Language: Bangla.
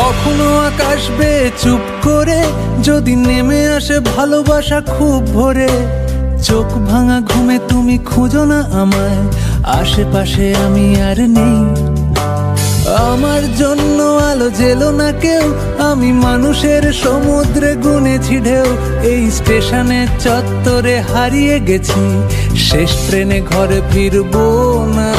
কখনো আকাশ বেয়ে চুপ করে, যদি নেমে আসে ভালোবাসা খুব ভোরে। চোখ ভাঙা ঘুমে তুমি খুঁজো না আমায়, আশেপাশে আমি আর নেই। আমার জন্য আলো জেলো না কেউ, আমি মানুষের সমুদ্রে গুনেছি ঢেউ। এই স্টেশনের চত্বরে হারিয়ে গেছি, শেষ ট্রেনে ঘরে ফিরবো না